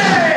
City!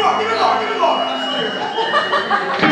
힘을 더 힘을 더 힘을 더